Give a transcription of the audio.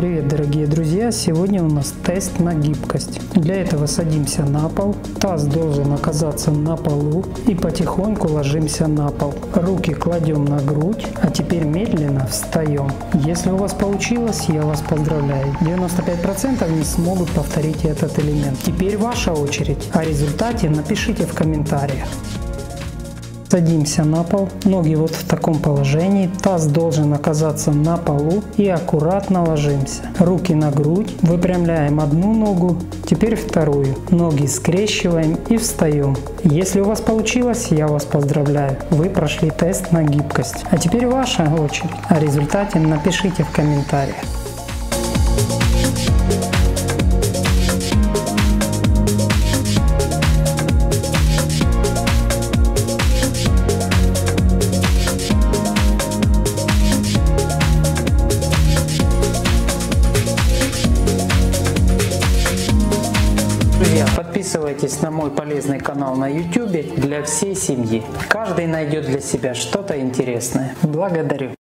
Привет, дорогие друзья! Сегодня у нас тест на гибкость. Для этого садимся на пол, таз должен оказаться на полу и потихоньку ложимся на пол. Руки кладем на грудь, а теперь медленно встаем. Если у вас получилось, я вас поздравляю. 95% не смогут повторить этот элемент. Теперь ваша очередь. О результате напишите в комментариях. Садимся на пол, ноги вот в таком положении, таз должен оказаться на полу и аккуратно ложимся. Руки на грудь, выпрямляем одну ногу, теперь вторую. Ноги скрещиваем и встаем. Если у вас получилось, я вас поздравляю, вы прошли тест на гибкость. А теперь ваша очередь. О результате напишите в комментариях. Друзья, подписывайтесь на мой полезный канал на YouTube для всей семьи. Каждый найдет для себя что-то интересное. Благодарю.